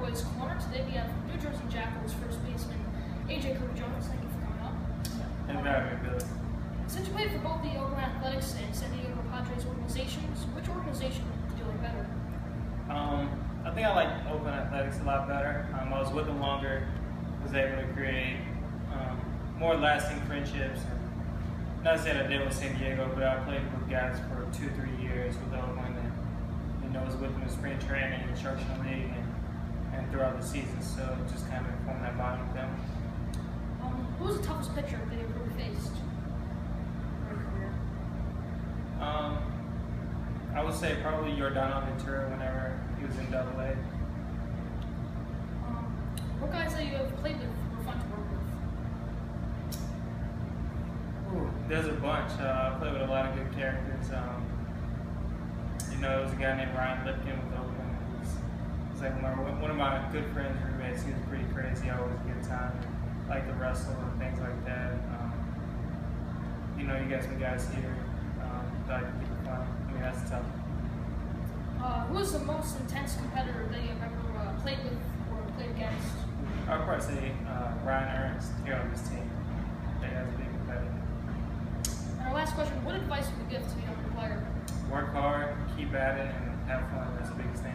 Boys Corner. Today we have New Jersey Jackals first baseman AJ Kirby-Jones. Thank you for coming up. And having me, Billy. Since you played for both the Oakland Athletics and San Diego Padres organizations, which organization did you like better? Um, I think I like Oakland Athletics a lot better. Um, I was with them longer, was able to create um, more lasting friendships. And not saying I did with San Diego, but I played with guys for two, three years with Oakland, and you know, was with them in spring training, instructional league, and throughout the season. So it just kind of formed that bond with them. Um, who was the toughest pitcher that you ever faced in your career? Um, I would say probably Yordano Ventura whenever he was in Double A. Um, what guys that you have played with were fun to work with? Ooh, there's a bunch. Uh, I played with a lot of good characters. Um, you know, there was a guy named Ryan Lipkin with Oakland. He's, like one of my good friends, roommates. He was pretty crazy. I Always a good time. Like the wrestle and things like that. Um, you know, you got some guys here um, that I can keep fun. I mean, that's tough. Uh, who was the most intense competitor that you have ever uh, played with or played against? I'd probably say uh, Ryan Ernst here on this team. That guy's a big competitor. And our last question: What advice would you give to a younger player? Work hard, keep at it, and have fun. That's the biggest thing.